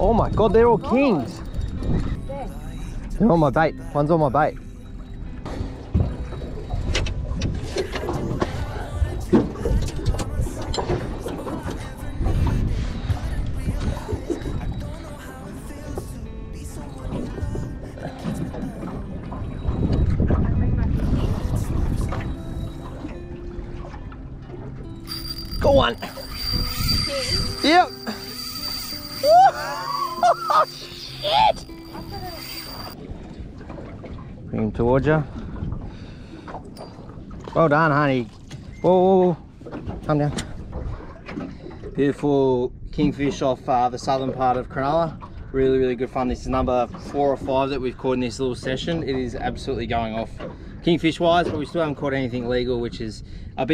Oh my god, they're all kings. They're on my bait. One's on my bait. Go on. Yep. oh, Shit. Bring him towards you. Well done, honey. Whoa, whoa, whoa. Calm down. Beautiful kingfish off uh, the southern part of Cronulla. Really, really good fun. This is number four or five that we've caught in this little session. It is absolutely going off kingfish wise, but we still haven't caught anything legal, which is a bit